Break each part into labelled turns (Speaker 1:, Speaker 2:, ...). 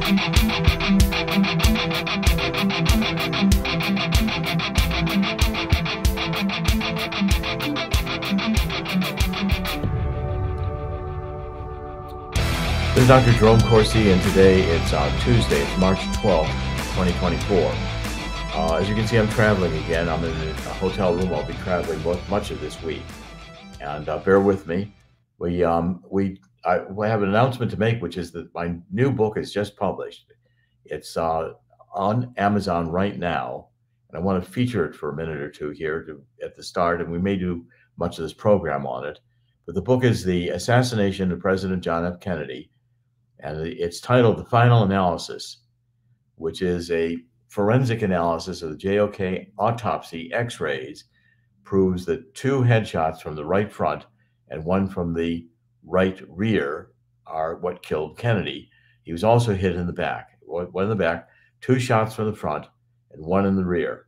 Speaker 1: This is Dr. Jerome Corsi, and today it's uh, Tuesday. It's March 12th, 2024. Uh, as you can see, I'm traveling again. I'm in a hotel room. I'll be traveling much of this week, and uh, bear with me. We um, we I, have an announcement to make, which is that my new book is just published. It's uh, on Amazon right now, and I want to feature it for a minute or two here to, at the start, and we may do much of this program on it. But the book is The Assassination of President John F. Kennedy and it's titled The Final Analysis, which is a forensic analysis of the JFK autopsy x rays, proves that two headshots from the right front and one from the right rear are what killed Kennedy. He was also hit in the back, one in the back, two shots from the front, and one in the rear.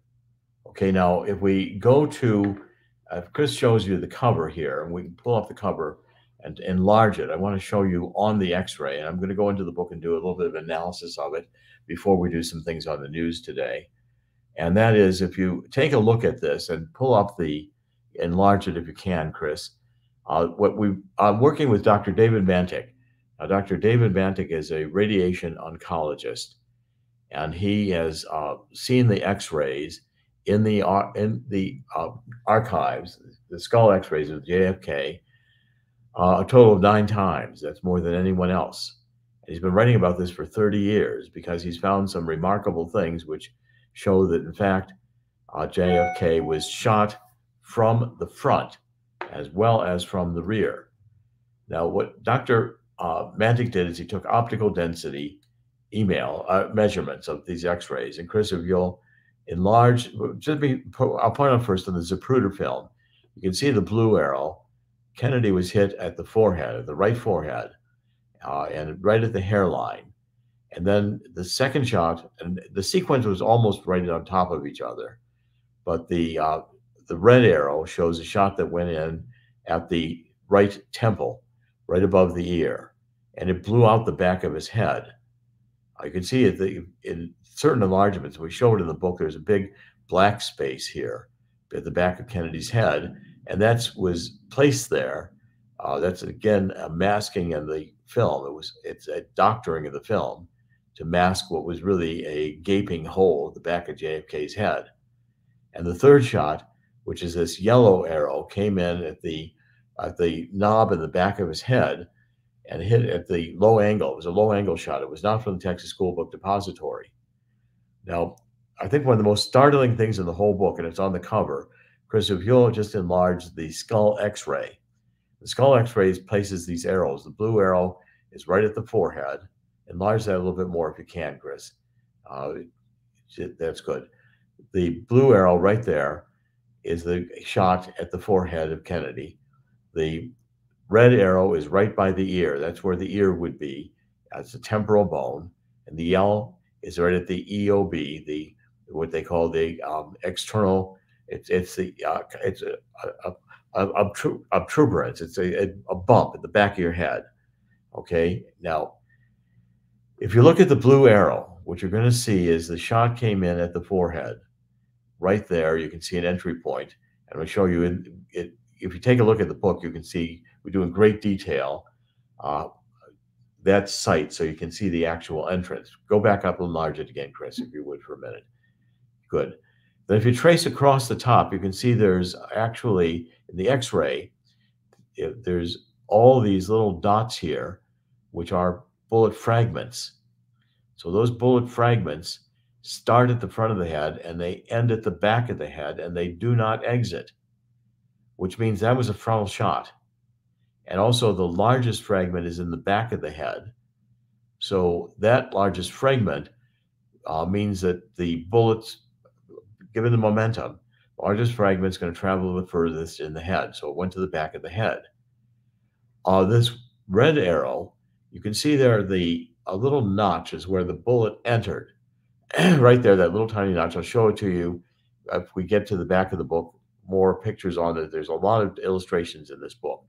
Speaker 1: Okay, now if we go to, uh, Chris shows you the cover here, and we can pull up the cover and enlarge it. I want to show you on the x-ray, and I'm going to go into the book and do a little bit of analysis of it before we do some things on the news today. And that is if you take a look at this and pull up the, enlarge it if you can, Chris. Uh, what we, I'm working with Dr. David Mantik. Now, Dr. David Mantik is a radiation oncologist, and he has uh, seen the x-rays in the, uh, in the uh, archives, the skull x-rays of JFK, uh, a total of nine times. That's more than anyone else. And he's been writing about this for 30 years because he's found some remarkable things which show that, in fact, JFK was shot from the front as well as from the rear. Now, what Dr. Uh, Mantik did is he took optical density email uh, measurements of these X-rays. And Chris, if you'll enlarge, just be, I'll point out first on the Zapruder film, you can see the blue arrow Kennedy was hit at the forehead, the right forehead, uh, and right at the hairline. And then the second shot, and the sequence was almost right on top of each other, but the uh, the red arrow shows a shot that went in at the right temple, right above the ear, and it blew out the back of his head. You can see it in certain enlargements. We showed in the book. There's a big black space here at the back of Kennedy's head, and that was placed there. Uh, that's again a masking in the film. It was it's a doctoring of the film to mask what was really a gaping hole at the back of JFK's head. And the third shot, which is this yellow arrow, came in at the at the knob in the back of his head and hit at the low angle. It was a low angle shot. It was not from the Texas School Book Depository. Now, I think one of the most startling things in the whole book, and it's on the cover, Chris, if you'll just enlarge the skull x-ray, the skull x-ray places these arrows. The blue arrow is right at the forehead. Enlarge that a little bit more if you can, Chris. Uh, that's good. The blue arrow right there is the shot at the forehead of Kennedy. The red arrow is right by the ear. That's where the ear would be. That's the temporal bone. And the yellow is right at the EOB, the what they call the um, external it's it's the uh, it's a, a, a, a protuberance. It's a, a bump at the back of your head. Okay. Now, if you look at the blue arrow, what you're going to see is the shot came in at the forehead. Right there, you can see an entry point, and I'll show you in it. If you take a look at the book, you can see we do in great detail uh, that site, so you can see the actual entrance. Go back up and enlarge it again, Chris, if you would, for a minute. Good. Then, if you trace across the top, you can see there's actually in the X-ray, there's all these little dots here, which are bullet fragments. So those bullet fragments start at the front of the head and they end at the back of the head and they do not exit, which means that was a frontal shot. And also the largest fragment is in the back of the head. So that largest fragment uh, means that the bullets given the momentum, largest fragment is going to travel the furthest in the head. So it went to the back of the head. Uh, this red arrow, you can see there the a little notch is where the bullet entered. right there, that little tiny notch. I'll show it to you if we get to the back of the book. More pictures on it. There's a lot of illustrations in this book.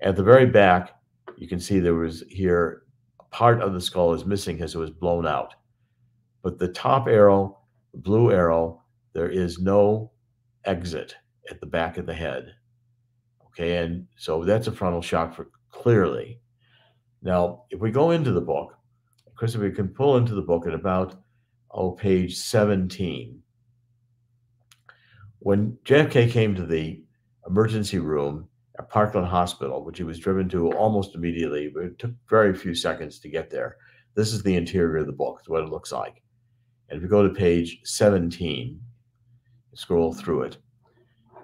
Speaker 1: At the very back, you can see there was here part of the skull is missing because it was blown out. But the top arrow, the blue arrow, there is no exit at the back of the head. Okay, and so that's a frontal shock for clearly. Now, if we go into the book, Chris, if we can pull into the book at about oh page 17. When JFK came to the emergency room at Parkland Hospital, which he was driven to almost immediately, but it took very few seconds to get there. This is the interior of the book, what it looks like. And if you go to page 17, scroll through it,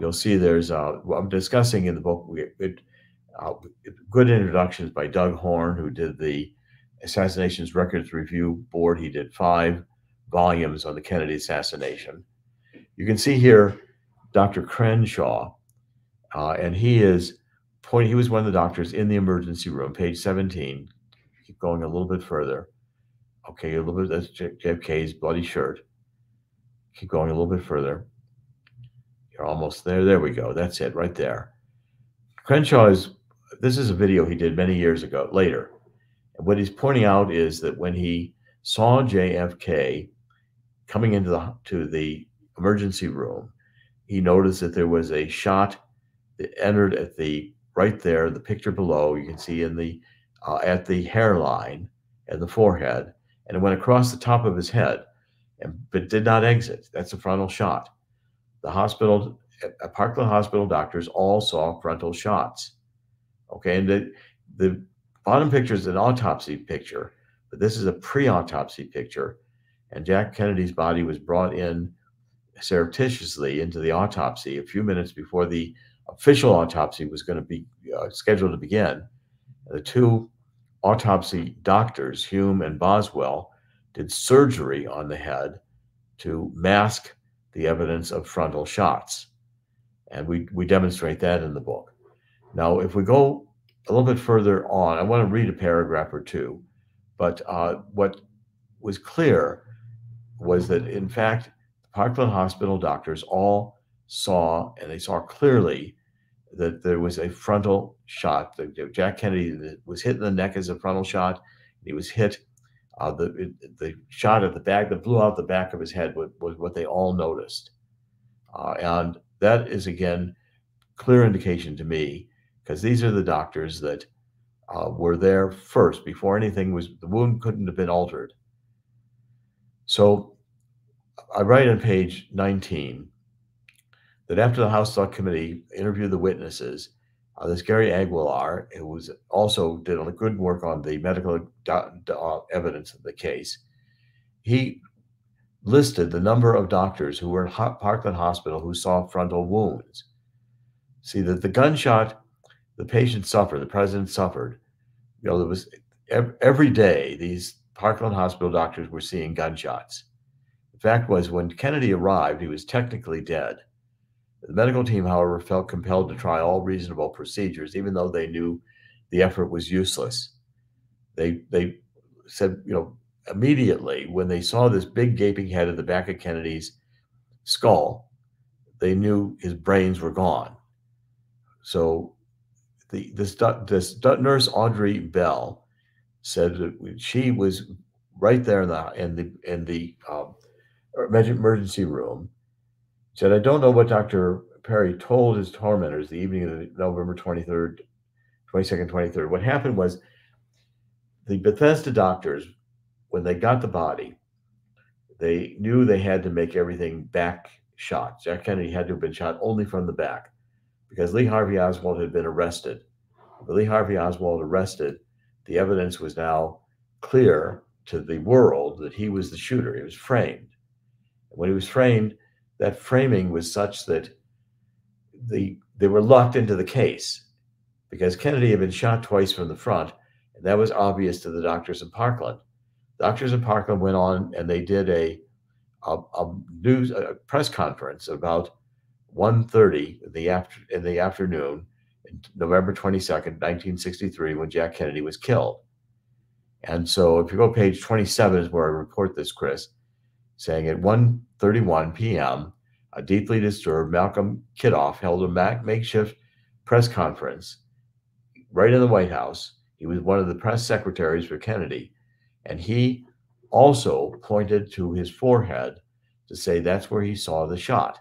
Speaker 1: you'll see there's, uh, I'm discussing in the book, we, it, uh, good introductions by Doug Horne, who did the Assassinations Records Review Board. He did five volumes on the Kennedy assassination. You can see here Dr. Crenshaw, uh, and he is point. He was one of the doctors in the emergency room, page 17. Keep going a little bit further. Okay, a little bit. That's JFK's bloody shirt. Keep going a little bit further. You're almost there. There we go. That's it, right there. Crenshaw is. This is a video he did many years ago. Later, and what he's pointing out is that when he saw JFK coming into the to the emergency room, he noticed that there was a shot that entered at the right there, the picture below. You can see in the uh, at the hairline and the forehead, and it went across the top of his head, and but did not exit. That's a frontal shot. The hospital, at Parkland Hospital doctors all saw frontal shots. Okay, and the the bottom picture is an autopsy picture, but this is a pre-autopsy picture, and Jack Kennedy's body was brought in surreptitiously into the autopsy a few minutes before the official autopsy was going to be uh, scheduled to begin. The two autopsy doctors, Hume and Boswell, did surgery on the head to mask the evidence of frontal shots. And we, we demonstrate that in the book. Now, if we go a little bit further on, I want to read a paragraph or two. But uh, what was clear was that, in fact, the Parkland Hospital doctors all saw, and they saw clearly, that there was a frontal shot. That Jack Kennedy was hit in the neck as a frontal shot. He was hit. Uh, the the shot at the back that blew out the back of his head was, was what they all noticed, uh, and that is again clear indication to me because these are the doctors that uh, were there first before anything was the wound couldn't have been altered. So I write on page 19 that after the House Select Committee interviewed the witnesses, uh, this Gary Aguilar, who was also did a good work on the medical uh, evidence of the case, he listed the number of doctors who were in Parkland Hospital who saw frontal wounds. See that the gunshot the patient suffered, the president suffered. You know, there was every day these Parkland Hospital doctors were seeing gunshots. Fact was, when Kennedy arrived, he was technically dead. The medical team, however, felt compelled to try all reasonable procedures, even though they knew the effort was useless. They they said, you know, immediately when they saw this big gaping head at the back of Kennedy's skull, they knew his brains were gone. So the this, this nurse Audrey Bell said that she was right there in the in the in the um, emergency room. Said, "I don't know what Dr. Perry told his tormentors the evening of November 23rd, 22nd, 23rd. What happened was the Bethesda doctors, when they got the body, they knew they had to make everything back shot. Jack Kennedy had to have been shot only from the back because Lee Harvey Oswald had been arrested. With Lee Harvey Oswald arrested, the evidence was now clear to the world that he was the shooter. He was framed. When he was framed, that framing was such that the they were locked into the case because Kennedy had been shot twice from the front, and that was obvious to the doctors in Parkland. Doctors in Parkland went on and they did a a, a news a press conference about 1.30 in the, after, in the afternoon, November 22nd, 1963, when Jack Kennedy was killed. And so if you go page 27 is where I report this, Chris, saying at 1.31 p.m., a deeply disturbed Malcolm Kilduff held a makeshift press conference right in the White House. He was one of the press secretaries for Kennedy, and he also pointed to his forehead to say that's where he saw the shot.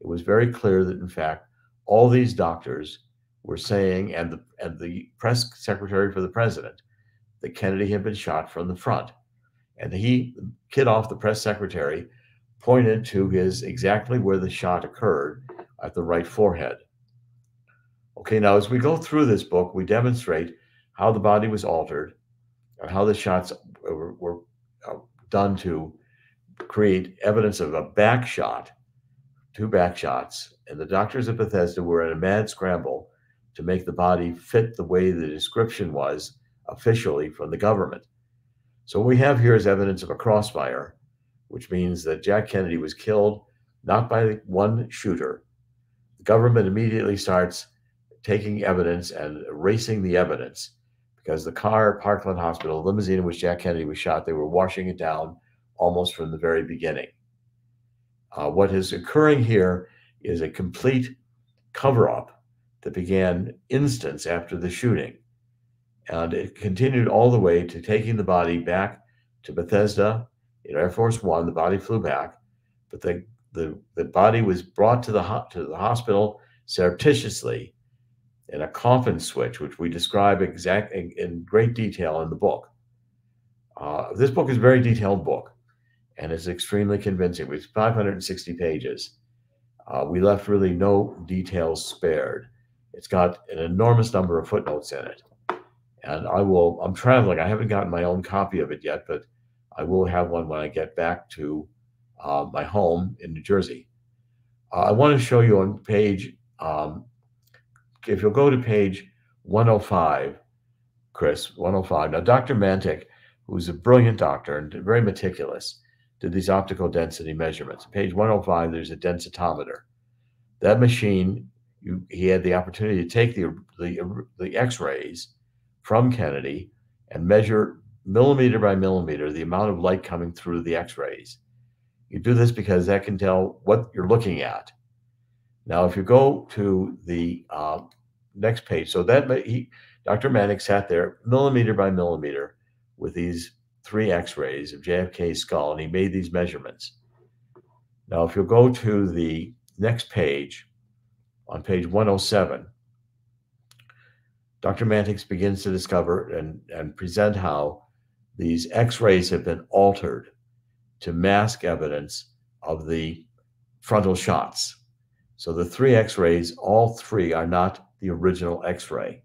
Speaker 1: It was very clear that, in fact, all these doctors were saying, and the, and the press secretary for the president, that Kennedy had been shot from the front. And he, Kilduff, the press secretary, pointed to his exactly where the shot occurred at the right forehead. Okay, now as we go through this book, we demonstrate how the body was altered and how the shots were, were uh, done to create evidence of a back shot, two back shots. And the doctors at Bethesda were in a mad scramble to make the body fit the way the description was officially from the government. So what we have here is evidence of a crossfire, which means that Jack Kennedy was killed not by one shooter. The government immediately starts taking evidence and erasing the evidence because the car, Parkland Hospital, limousine in which Jack Kennedy was shot, they were washing it down almost from the very beginning. Uh, what is occurring here is a complete cover up that began instance after the shooting. And it continued all the way to taking the body back to Bethesda in Air Force One. The body flew back, but the, the, the body was brought to the, to the hospital surreptitiously in a coffin switch, which we describe exact in, in great detail in the book. Uh, this book is a very detailed book and it's extremely convincing. It's 560 pages. Uh, we left really no details spared. It's got an enormous number of footnotes in it. And I will, I'm traveling. I haven't gotten my own copy of it yet, but I will have one when I get back to uh, my home in New Jersey. Uh, I want to show you on page, um, if you'll go to page 105, Chris, 105. Now, Dr. Mantik, who's a brilliant doctor and very meticulous, did these optical density measurements. Page 105, there's a densitometer. That machine, you, he had the opportunity to take the, the, the x-rays from Kennedy and measure millimeter by millimeter the amount of light coming through the x-rays. You do this because that can tell what you're looking at. Now, if you go to the uh, next page, so that he, Dr. Mantik sat there millimeter by millimeter with these three x-rays of JFK's skull, and he made these measurements. Now, if you'll go to the next page, on page 107, Dr. Mantix begins to discover and, and present how these x-rays have been altered to mask evidence of the frontal shots. So the three x-rays, all three are not the original x-ray.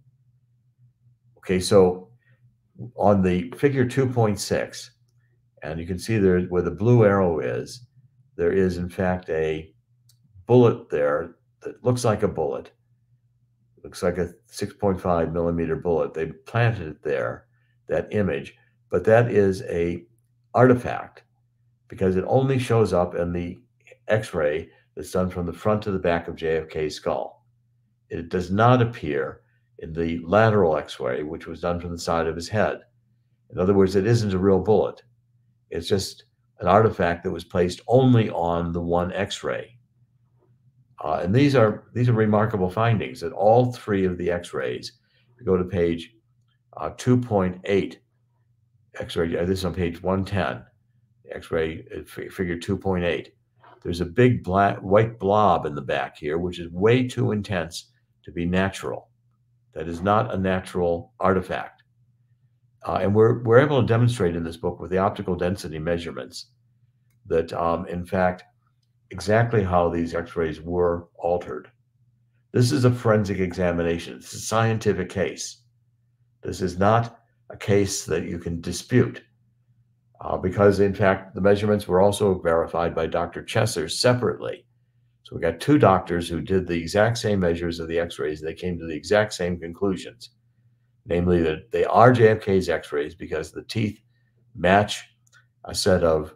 Speaker 1: Okay, so on the figure 2.6, and you can see there where the blue arrow is, there is in fact a bullet there that looks like a bullet. Looks like a 6.5 millimeter bullet. They planted it there, that image, but that is a artifact because it only shows up in the X-ray that's done from the front to the back of JFK's skull. It does not appear in the lateral x-ray, which was done from the side of his head. In other words, it isn't a real bullet. It's just an artifact that was placed only on the one x-ray. Uh, and these are these are remarkable findings that all three of the x-rays, go to page uh, 2.8, x-ray, uh, this is on page 110, x-ray uh, figure 2.8. There's a big black white blob in the back here, which is way too intense to be natural. That is not a natural artifact. Uh, and we're, we're able to demonstrate in this book with the optical density measurements that, um, in fact, exactly how these x rays were altered. This is a forensic examination, it's a scientific case. This is not a case that you can dispute. Uh, because in fact the measurements were also verified by Dr. Chesser separately so we got two doctors who did the exact same measures of the x-rays. They came to the exact same conclusions, namely that they are JFK's x-rays because the teeth match a set of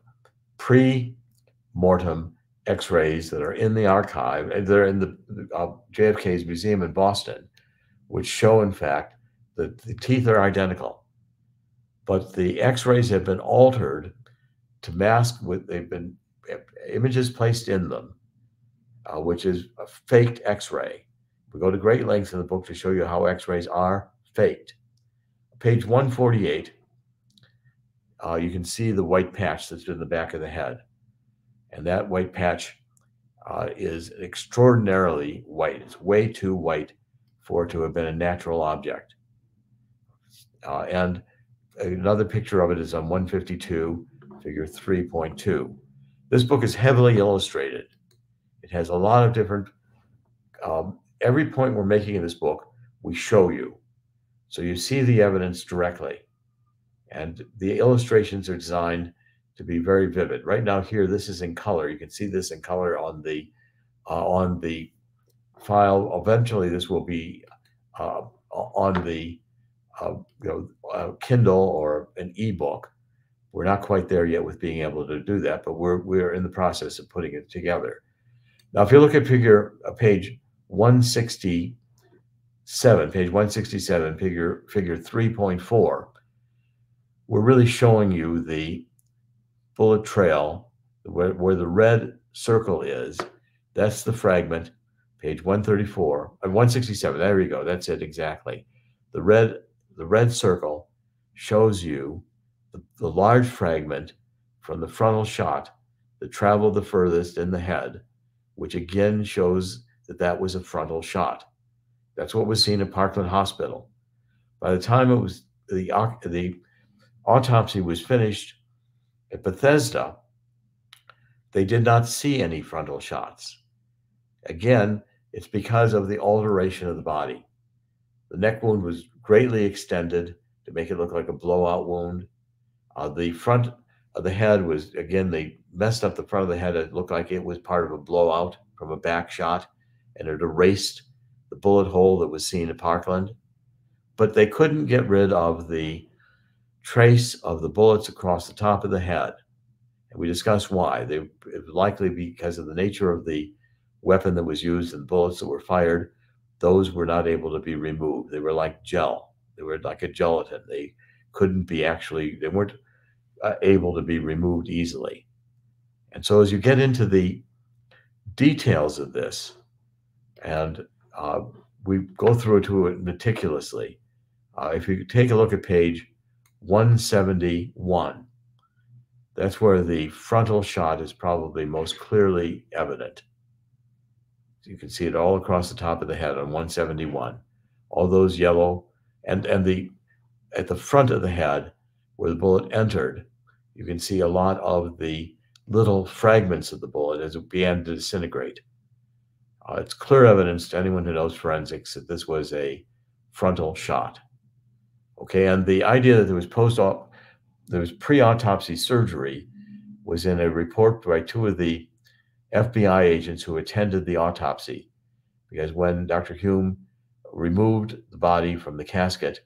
Speaker 1: pre-mortem x-rays that are in the archive. They're in the uh, JFK's museum in Boston, which show, in fact, that the teeth are identical. But the x-rays have been altered to mask with, they've been images placed in them uh, which is a faked X-ray. We go to great lengths in the book to show you how X-rays are faked. page 148, uh, you can see the white patch that's in the back of the head. And that white patch uh, is extraordinarily white. It's way too white for it to have been a natural object. Uh, and another picture of it is on 152, figure 3.2. This book is heavily illustrated. It has a lot of different, um, every point we're making in this book, we show you. So you see the evidence directly. And the illustrations are designed to be very vivid. Right now here, this is in color. You can see this in color on the uh, on the file. Eventually, this will be uh, on the uh, you know uh, Kindle or an ebook. We're not quite there yet with being able to do that, but we're we're in the process of putting it together. Now, if you look at figure uh, page 167, page 167, figure figure 3.4, we're really showing you the bullet trail where, where the red circle is. That's the fragment, page 134, uh, 167. There you go. That's it exactly. The red the red circle shows you the, the large fragment from the frontal shot that traveled the furthest in the head, which again shows that that was a frontal shot. That's what was seen at Parkland Hospital. By the time it was the the autopsy was finished at Bethesda, they did not see any frontal shots. Again, it's because of the alteration of the body. The neck wound was greatly extended to make it look like a blowout wound. Uh, the front of the head was, again, they messed up the front of the head. It looked like it was part of a blowout from a back shot, and it erased the bullet hole that was seen at Parkland. But they couldn't get rid of the trace of the bullets across the top of the head. And we discussed why. They it likely because of the nature of the weapon that was used and bullets that were fired those were not able to be removed. They were like gel. They were like a gelatin. They couldn't be actually, they weren't uh, able to be removed easily. And so as you get into the details of this, and uh, we go through it to it meticulously, uh, if you take a look at page 171, that's where the frontal shot is probably most clearly evident. You can see it all across the top of the head on 171. All those yellow and and the at the front of the head where the bullet entered, you can see a lot of the little fragments of the bullet as it began to disintegrate. Uh, it's clear evidence to anyone who knows forensics that this was a frontal shot. Okay, and the idea that there was post-op, there was pre-autopsy surgery, was in a report by two of the FBI agents who attended the autopsy. Because when Dr. Hume removed the body from the casket,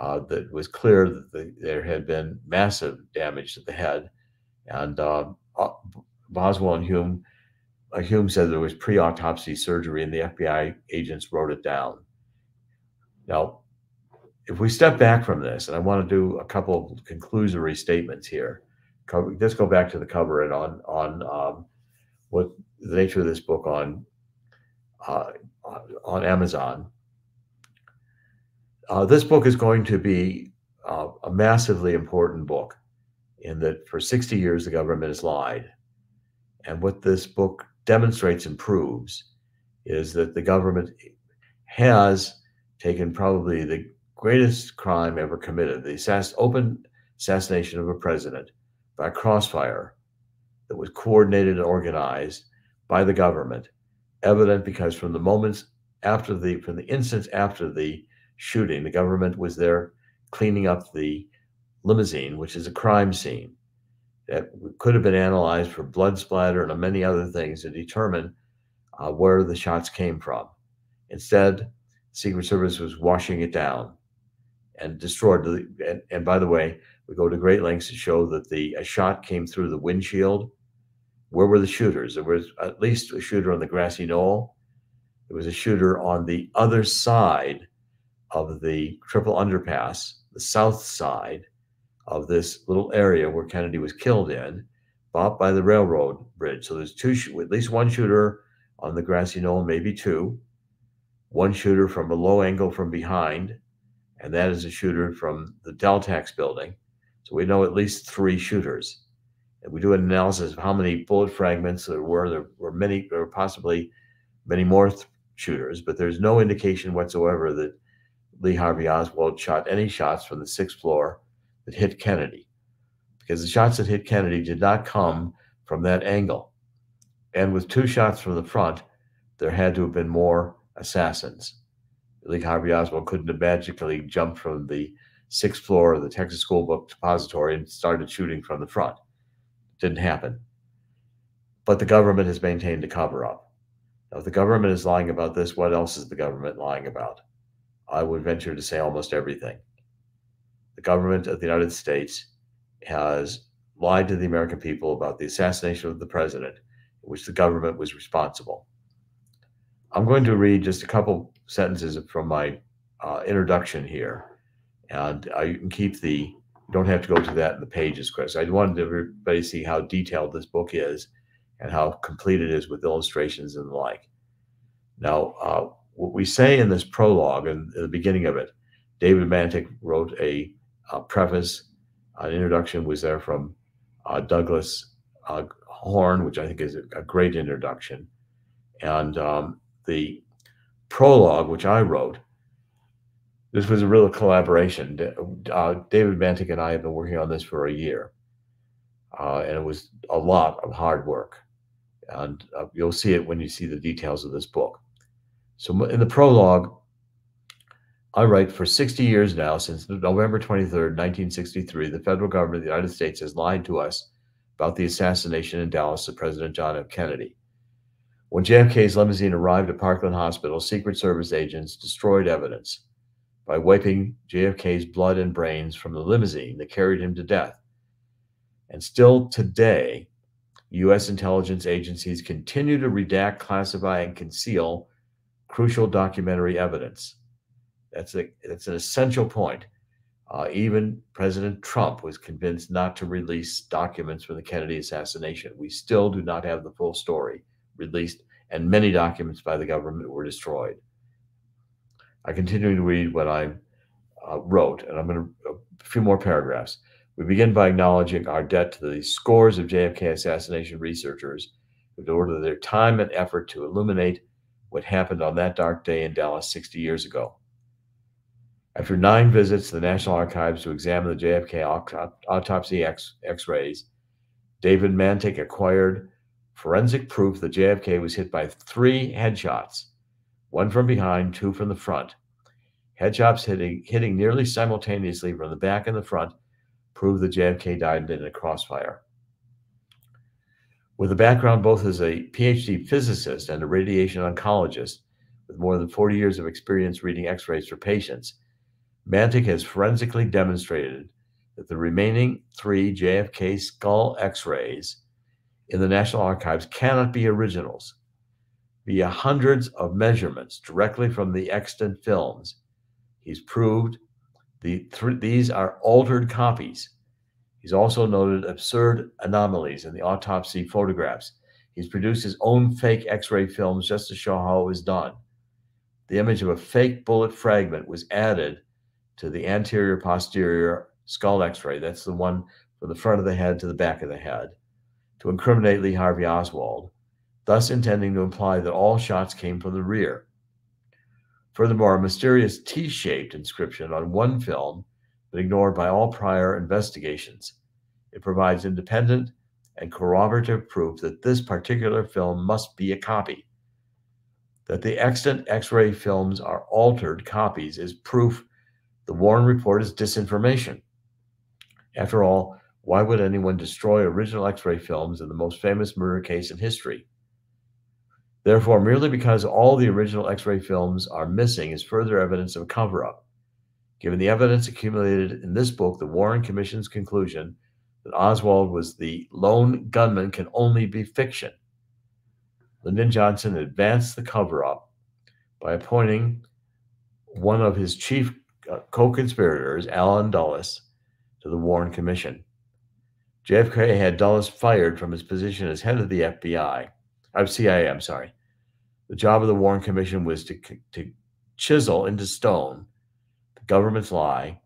Speaker 1: uh, that was clear that the, there had been massive damage to the head. And uh, uh Boswell and Hume, uh, Hume said there was pre autopsy surgery, and the FBI agents wrote it down. Now, if we step back from this, and I want to do a couple of conclusory statements here, let's go back to the cover and on on um, what the nature of this book on uh, on Amazon. Uh, this book is going to be uh, a massively important book in that for 60 years the government has lied. And what this book demonstrates and proves is that the government has taken probably the greatest crime ever committed the assass- open assassination of a president by crossfire that was coordinated and organized by the government, evident because from the moments after the from the instance after the shooting, the government was there cleaning up the limousine, which is a crime scene that could have been analyzed for blood splatter and many other things to determine uh, where the shots came from. Instead, Secret Service was washing it down and destroyed. The, and, and by the way, we go to great lengths to show that the a shot came through the windshield. Where were the shooters? There was at least a shooter on the grassy knoll. There was a shooter on the other side of the triple underpass, the south side of this little area where Kennedy was killed in, bought by the railroad bridge. So there's two, at least one shooter on the grassy knoll, maybe two. One shooter from a low angle from behind, and that is a shooter from the Dal-Tex building. So we know at least three shooters. And we do an analysis of how many bullet fragments there were. There were many, there were possibly many more shooters, but there's no indication whatsoever that Lee Harvey Oswald shot any shots from the sixth floor that hit Kennedy, because the shots that hit Kennedy did not come from that angle. And with two shots from the front, there had to have been more assassins. Lee Harvey Oswald couldn't have magically jumped from the sixth floor of the Texas School Book Depository and started shooting from the front. Didn't happen. But the government has maintained a cover up. Now, if the government is lying about this, what else is the government lying about? I would venture to say almost everything. The government of the United States has lied to the American people about the assassination of the president, in which the government was responsible. I'm going to read just a couple sentences from my uh, introduction here, and uh, you can keep the. You don't have to go to that in the pages, Chris. I wanted everybody to see how detailed this book is, and how complete it is with illustrations and the like. Now, uh, what we say in this prologue and the beginning of it, David Mantik wrote a, a preface, an introduction was there from uh, Douglas uh, Horne, which I think is a, a great introduction, and um, the prologue, which I wrote, this was a real collaboration. Uh, David Mantik and I have been working on this for a year, uh, and it was a lot of hard work. And uh, you'll see it when you see the details of this book. So, in the prologue, I write for 60 years now, since November 23rd, 1963, the federal government of the United States has lied to us about the assassination in Dallas of President John F. Kennedy. When JFK's limousine arrived at Parkland Hospital, Secret Service agents destroyed evidence by wiping JFK's blood and brains from the limousine that carried him to death. And still today, U.S. intelligence agencies continue to redact, classify, and conceal crucial documentary evidence. That's, a, that's an essential point. Uh, even President Trump was convinced not to release documents from the Kennedy assassination. We still do not have the full story released, and many documents by the government were destroyed. I continue to read what I uh, wrote, and I'm going to a few more paragraphs. We begin by acknowledging our debt to the scores of JFK assassination researchers who devoted their time and effort to illuminate what happened on that dark day in Dallas 60 years ago. After nine visits to the National Archives to examine the JFK autopsy x rays, David Mantik acquired forensic proof that JFK was hit by three headshots, one from behind, two from the front. Headshots hitting, hitting nearly simultaneously from the back and the front prove that JFK died in a crossfire. With a background both as a PhD physicist and a radiation oncologist, with more than 40 years of experience reading x rays for patients, Mantik has forensically demonstrated that the remaining three JFK skull x rays in the National Archives cannot be originals. Via hundreds of measurements directly from the extant films, he's proved the th- these are altered copies. He's also noted absurd anomalies in the autopsy photographs. He's produced his own fake x ray films just to show how it was done. The image of a fake bullet fragment was added to the anterior posterior skull x ray. That's the one from the front of the head to the back of the head to incriminate Lee Harvey Oswald, thus intending to imply that all shots came from the rear. Furthermore, a mysterious T shaped inscription on one film, but ignored by all prior investigations. It provides independent and corroborative proof that this particular film must be a copy. That the extant X ray films are altered copies is proof the Warren report is disinformation. After all, why would anyone destroy original X ray films in the most famous murder case in history? Therefore, merely because all the original X ray films are missing is further evidence of a cover up. Given the evidence accumulated in this book, the Warren Commission's conclusion that Oswald was the lone gunman can only be fiction. Lyndon Johnson advanced the cover up by appointing one of his chief uh, co conspirators, Allen Dulles, to the Warren Commission. JFK had Dulles fired from his position as head of the FBI, of CIA, I'm sorry. The job of the Warren Commission was to, to chisel into stone the government's lie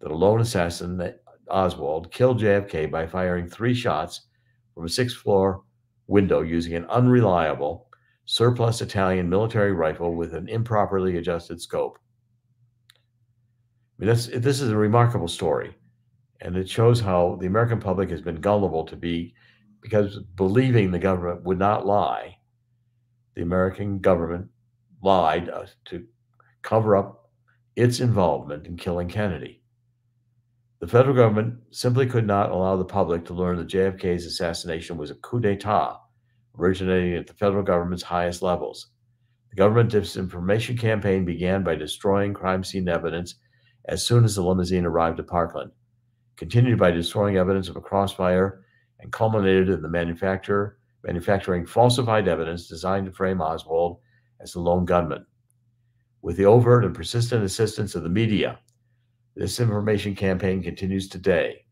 Speaker 1: that a lone assassin, Oswald, killed JFK by firing three shots from a sixth floor window using an unreliable surplus Italian military rifle with an improperly adjusted scope. I mean, this is a remarkable story, and it shows how the American public has been gullible to be, because believing the government would not lie, the American government lied uh, to cover up its involvement in killing Kennedy. The federal government simply could not allow the public to learn that JFK's assassination was a coup d'etat originating at the federal government's highest levels. The government disinformation campaign began by destroying crime scene evidence as soon as the limousine arrived at Parkland, continued by destroying evidence of a crossfire, and culminated in the manufacture, manufacturing falsified evidence designed to frame Oswald as the lone gunman. With the overt and persistent assistance of the media, this information campaign continues today,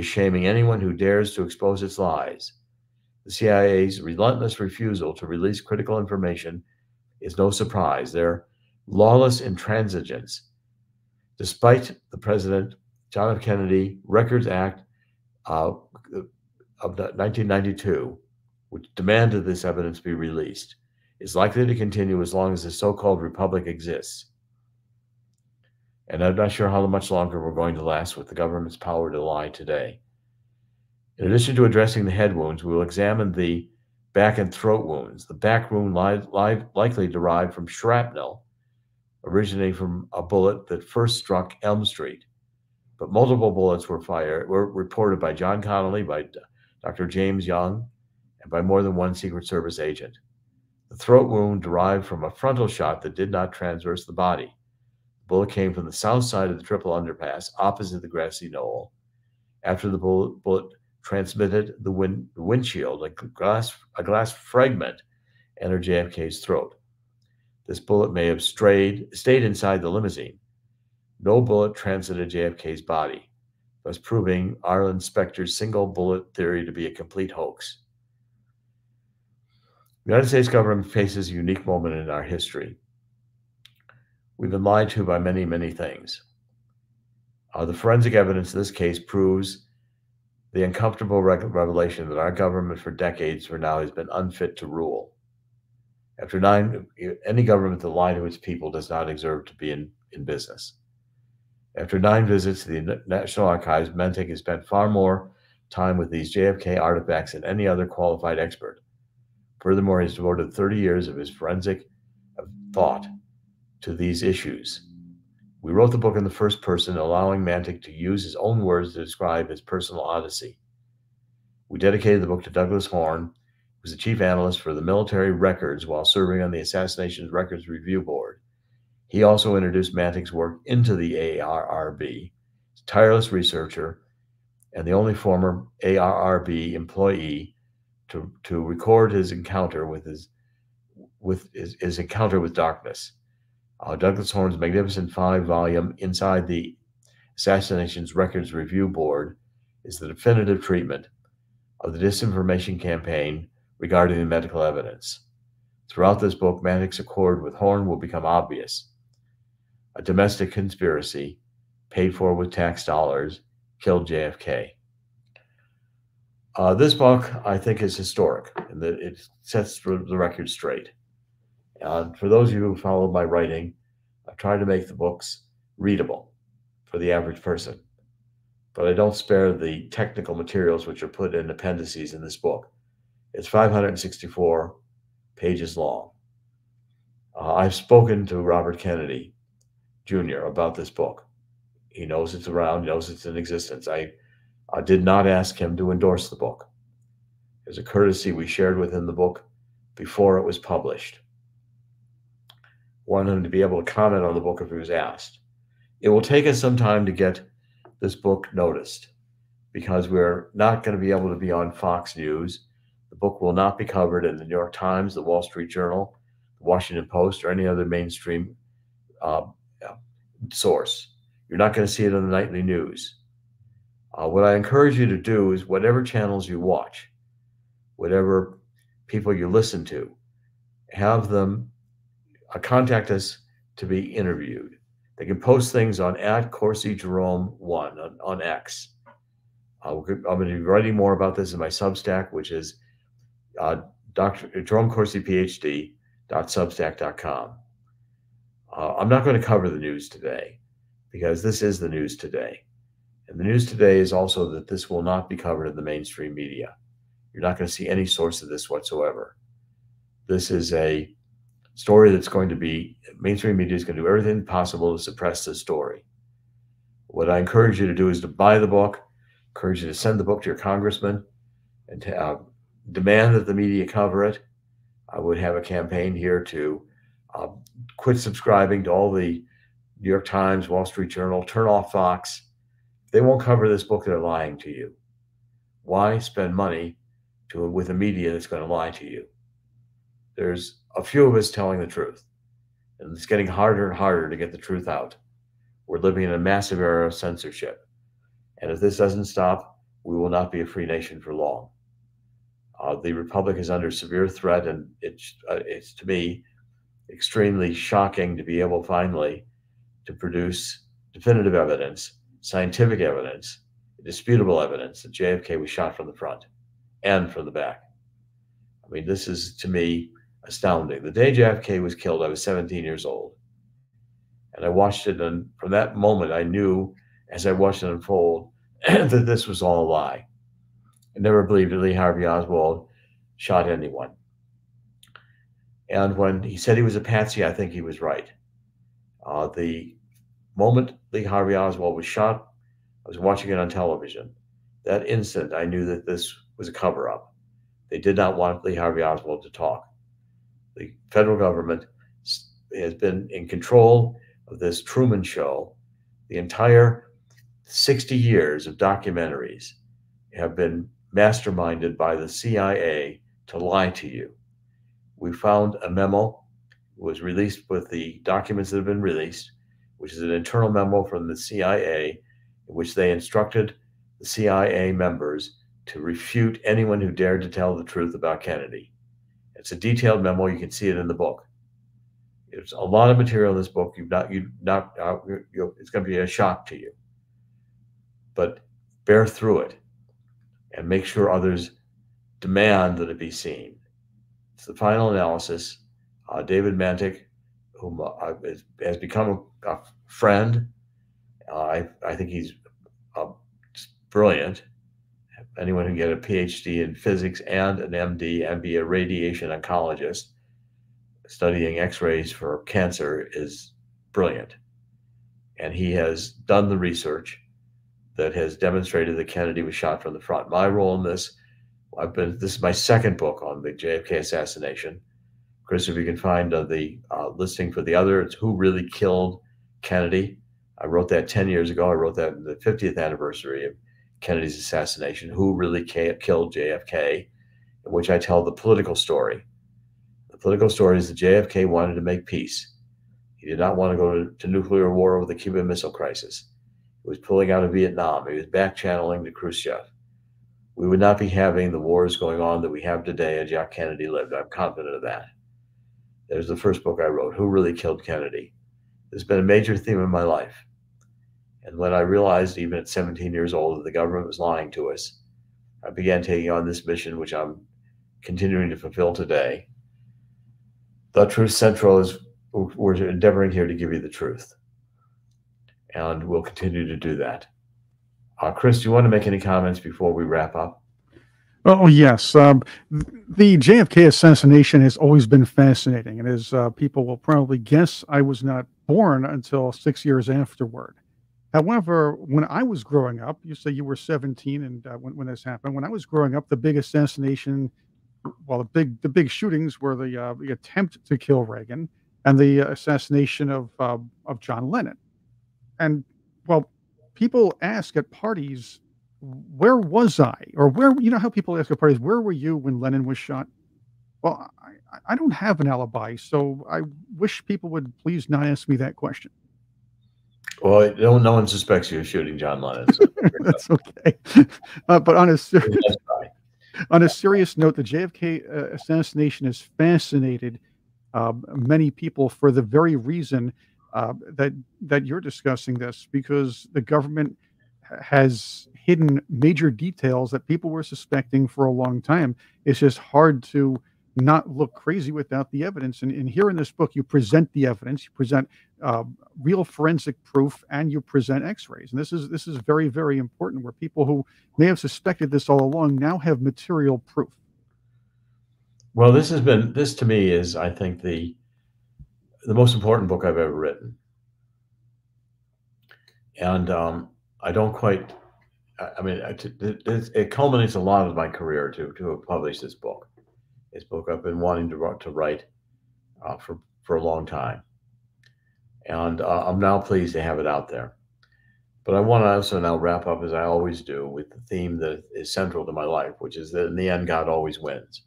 Speaker 1: shaming anyone who dares to expose its lies. The CIA's relentless refusal to release critical information is no surprise. Their lawless intransigence, despite the President John F. Kennedy Records Act uh, of 1992, which demanded this evidence be released, is likely to continue as long as the so called republic exists. And I'm not sure how much longer we're going to last with the government's power to lie today. In addition to addressing the head wounds, we will examine the back and throat wounds. The back wound li- li- likely derived from shrapnel, originating from a bullet that first struck Elm Street. But multiple bullets were fired, were reported by John Connally, by Dr. James Young, and by more than one Secret Service agent. The throat wound derived from a frontal shot that did not transverse the body. The bullet came from the south side of the triple underpass, opposite the grassy knoll. After the bullet, bullet transmitted the, wind, the windshield, a glass, a glass fragment entered JFK's throat. This bullet may have strayed, stayed inside the limousine. No bullet transited JFK's body, thus proving Arlen Specter's single bullet theory to be a complete hoax. The United States government faces a unique moment in our history. We've been lied to by many, many things. Uh, the forensic evidence in this case proves the uncomfortable revelation that our government for decades for now has been unfit to rule. After nine, any government that lies to its people does not deserve to be in, in business. After nine visits to the National Archives, Mantik has spent far more time with these JFK artifacts than any other qualified expert. Furthermore, he's devoted 30 years of his forensic thought to these issues. We wrote the book in the first person, allowing Mantik to use his own words to describe his personal odyssey. We dedicated the book to Douglas Horne, who was the chief analyst for the military records while serving on the Assassinations Records Review Board. He also introduced Mantik's work into the ARRB, tireless researcher, and the only former ARRB employee to, to record his encounter with his with his, his encounter with darkness. Uh, Douglas Horne's magnificent five volume Inside the Assassinations Records Review Board is the definitive treatment of the disinformation campaign regarding the medical evidence. Throughout this book, Mantik's accord with Horne will become obvious. A domestic conspiracy, paid for with tax dollars, killed JFK. Uh, this book, I think, is historic in that it sets the record straight. Uh, for those of you who followed my writing, I've tried to make the books readable for the average person, but I don't spare the technical materials which are put in appendices in this book. It's 564 pages long. Uh, I've spoken to Robert Kennedy Jr. about this book. He knows it's around, knows it's in existence. I, I did not ask him to endorse the book. As a courtesy, we shared with him the book before it was published Wanted him to be able to comment on the book if he was asked. It will take us some time to get this book noticed because we're not going to be able to be on Fox News. The book will not be covered in the New York Times, the Wall Street Journal, the Washington Post, or any other mainstream uh, source. You're not going to see it on the nightly news. Uh, what I encourage you to do is whatever channels you watch, whatever people you listen to, have them uh, contact us to be interviewed. They can post things on at Corsi Jerome one on, on X. I'm going to be writing more about this in my Substack, which is uh, Dr. Jerome Corsi PhD substack.com. Uh, I'm not going to cover the news today because this is the news today. And the news today is also that this will not be covered in the mainstream media. You're not going to see any source of this whatsoever. This is a story that's going to be, mainstream media is going to do everything possible to suppress this story. What I encourage you to do is to buy the book, encourage you to send the book to your congressman and to uh, demand that the media cover it. I would have a campaign here to uh, quit subscribing to all the New York Times, Wall Street Journal, turn off Fox. they won't cover this book, they're lying to you. Why spend money to with a media that's going to lie to you? There's a few of us telling the truth, and it's getting harder and harder to get the truth out. We're living in a massive era of censorship, and if this doesn't stop, we will not be a free nation for long. Uh, the republic is under severe threat, and it's uh, it's to me extremely shocking to be able finally to produce definitive evidence, scientific evidence, disputable evidence that JFK was shot from the front and from the back. I mean, this is to me astounding. The day JFK was killed, I was 17 years old. And I watched it, and from that moment, I knew as I watched it unfold that this was all a lie. I never believed that Lee Harvey Oswald shot anyone. And when he said he was a patsy, I think he was right. Uh, the moment Lee Harvey Oswald was shot, I was watching it on television. That instant, I knew that this was a cover up. They did not want Lee Harvey Oswald to talk. The federal government has been in control of this Truman Show. The entire 60 years of documentaries have been masterminded by the CIA to lie to you. We found a memo was released with the documents that have been released, which is an internal memo from the CIA in which they instructed the CIA members to refute anyone who dared to tell the truth about Kennedy. It's a detailed memo. You can see it in the book. There's a lot of material in this book. You've not, you not, uh, it's going to be a shock to you. But bear through it and make sure others demand that it be seen. The final analysis. Uh, David Mantik, whom uh, has become a, a friend, uh, I, I think he's uh, brilliant. Anyone who get a PhD in physics and an MD and be a radiation oncologist studying X-rays for cancer is brilliant. And he has done the research that has demonstrated that Kennedy was shot from the front. My role in this, I've been. This is my second book on the JFK assassination. Chris, if you can find uh, the uh, listing for the other, it's who really killed Kennedy. I wrote that 10 years ago. I wrote that in the 50th anniversary of Kennedy's assassination. Who really killed JFK? In which I tell the political story. The political story is that JFK wanted to make peace. He did not want to go to, to nuclear war over the Cuban Missile Crisis. He was pulling out of Vietnam. He was back channeling to Khrushchev. We would not be having the wars going on that we have today had Jack Kennedy lived. I'm confident of that. There's the first book I wrote, Who Really Killed Kennedy? It's been a major theme in my life. And when I realized, even at 17 years old, that the government was lying to us, I began taking on this mission, which I'm continuing to fulfill today. The Truth Central is we're endeavoring here to give you the truth and we'll continue to do that. Uh, Chris, do you want to make any comments before we wrap up?
Speaker 2: Oh, yes. Um, the JFK assassination has always been fascinating. And as uh, people will probably guess, I was not born until six years afterward. However, when I was growing up, you say you were 17 and uh, when, when this happened, when I was growing up, the big assassination, well, the big the big shootings were the, uh, the attempt to kill Reagan and the assassination of, uh, of John Lennon and well, people ask at parties, where was I? Or where, you know, how people ask at parties, where were you when Lennon was shot? Well, I, I don't have an alibi, so I wish people would please not ask me that question.
Speaker 1: Well, no, no one suspects you of shooting John Lennon. So
Speaker 2: That's okay. Uh, but on a serious, on a serious note, the JFK uh, assassination has fascinated uh, many people for the very reason uh, that that you're discussing this because the government has hidden major details that people were suspecting for a long time. It's just hard to not look crazy without the evidence. And, and here in this book, you present the evidence, you present uh, real forensic proof, and you present X-rays. And this is this is very very important. Where people who may have suspected this all along now have material proof.
Speaker 1: Well, this has been this to me is I think the the most important book I've ever written, and um, I don't quite. I mean, it, it, culminates a lot of my career to to have published this book this book I've been wanting to, to write uh, for, for a long time. And uh, I'm now pleased to have it out there. But I want to also now wrap up, as I always do, with the theme that is central to my life, which is that in the end, God always wins.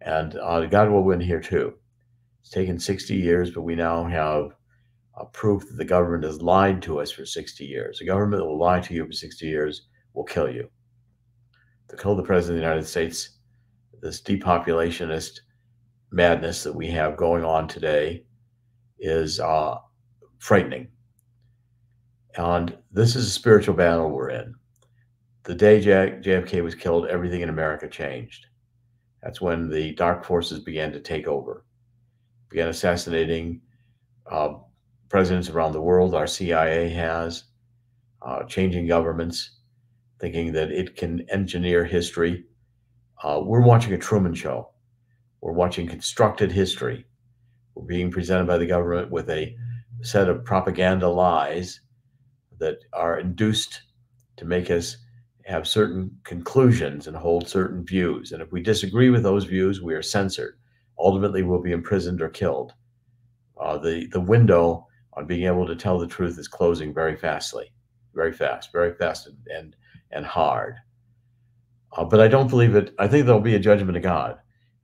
Speaker 1: And uh, God will win here too. It's taken 60 years, but we now have uh, proof that the government has lied to us for 60 years. The government that will lie to you for 60 years will kill you. To kill the President of the United States this depopulationist madness that we have going on today is uh, frightening. And this is a spiritual battle we're in. The day J- JFK was killed, everything in America changed. That's when the dark forces began to take over, began assassinating uh, presidents around the world. Our CIA has, uh, changing governments, thinking that it can engineer history uh, we're watching a Truman Show. We're watching constructed history. We're being presented by the government with a set of propaganda lies that are induced to make us have certain conclusions and hold certain views. And if we disagree with those views, we are censored. Ultimately, we'll be imprisoned or killed. Uh, the the window on being able to tell the truth is closing very fastly, very fast, very fast, and and, and hard. Uh, but I don't believe it. I think there'll be a judgment of God.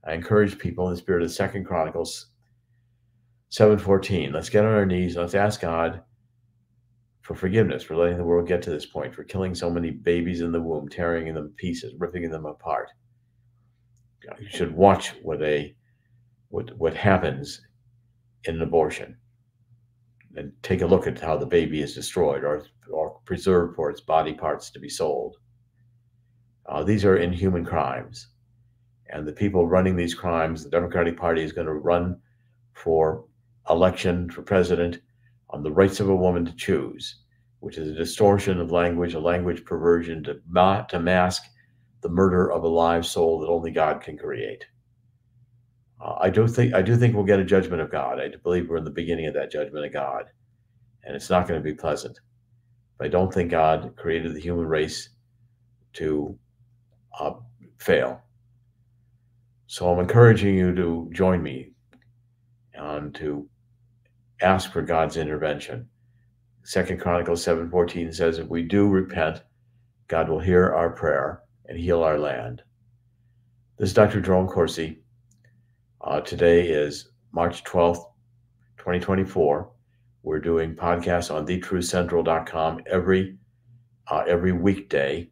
Speaker 1: I encourage people in the spirit of Second Chronicles 7:14. Let's get on our knees. Let's ask God for forgiveness for letting the world get to this point, for killing so many babies in the womb, tearing them pieces, ripping them apart. You should watch what they what what happens in an abortion and take a look at how the baby is destroyed or or preserved for its body parts to be sold. Uh, these are inhuman crimes. And the people running these crimes, the Democratic Party is going to run for election for president on the rights of a woman to choose, which is a distortion of language, a language perversion to, ma- to mask the murder of a live soul that only God can create. I do think I do think we'll get a judgment of God. I believe we're in the beginning of that judgment of God, and it's not going to be pleasant. But I don't think God created the human race to uh, fail. So I'm encouraging you to join me and to ask for God's intervention. Second Chronicles 7:14 says, if we do repent, God will hear our prayer and heal our land. This is Dr. Jerome Corsi. Uh, today is March 12th, 2024. We're doing podcasts on thetruthcentral.com every uh, every weekday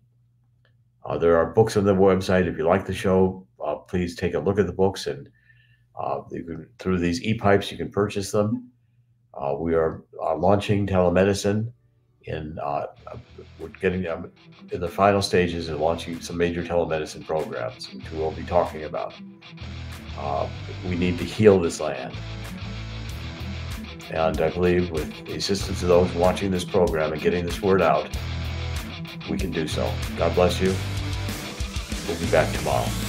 Speaker 1: uh, there are books on the website. If you like the show, uh, please take a look at the books. And uh, can, through these e-pipes, you can purchase them. Uh, we are launching telemedicine. In uh, we're getting um, in the final stages of launching some major telemedicine programs, which we'll be talking about. we need to heal this land. And I believe with the assistance of those watching this program and getting this word out, we can do so. God bless you. We'll be back tomorrow.